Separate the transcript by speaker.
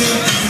Speaker 1: to